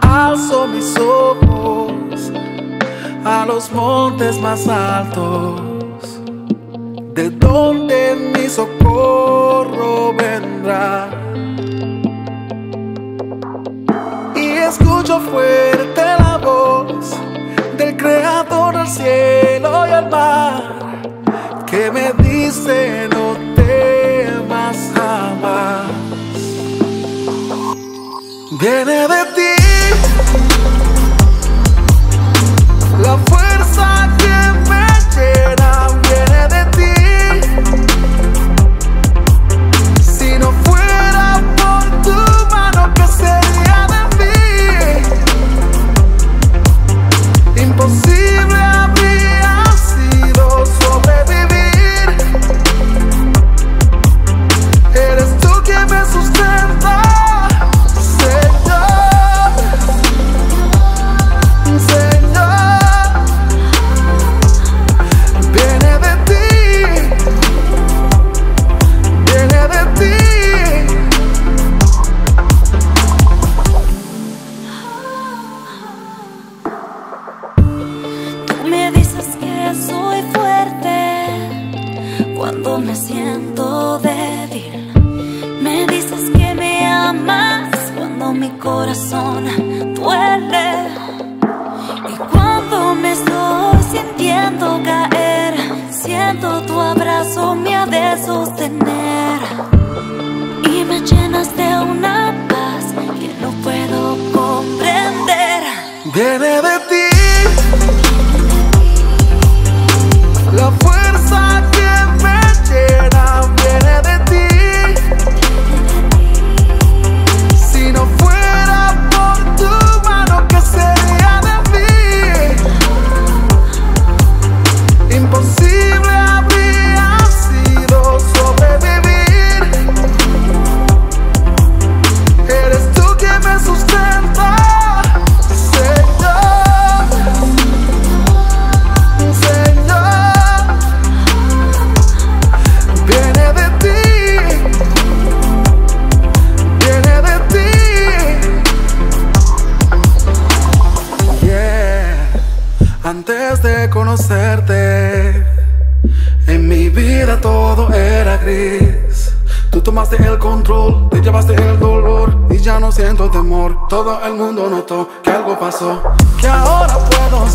Alzo mis ojos a los montes más altos, de donde mi socorro vendrá. Y escucho fuerte la voz del creador del cielo y el mar, me siento débil. Me dices que me amas cuando mi corazón duele. Y cuando me estoy sintiendo caer, siento tu abrazo me ha de sostener. Y me llenas de una paz que no puedo comprender. Viene de ti Antes de conocerte, en mi vida todo era gris. Tú tomaste el control, te llevaste el dolor y ya no siento temor. Todo el mundo notó que algo pasó, que ahora puedo